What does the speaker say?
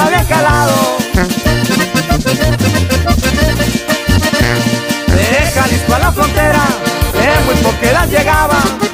lo había calado. De Jalisco a la frontera, en muy poqueras llegaba.